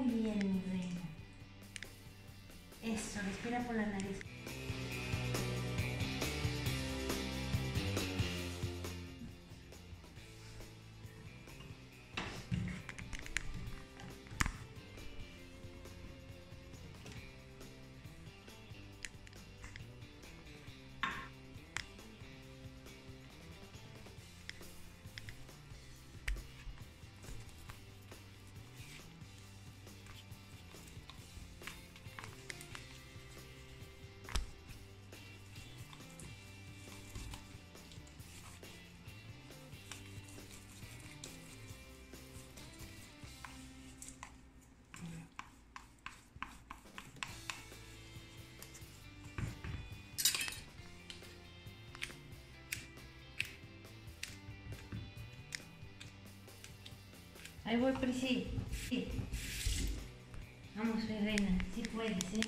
Muy bien, mi reina. Eso, respira por la nariz. Ahí voy, Prisi. Sí. Vamos, mi reina. Sí puedes, ¿eh?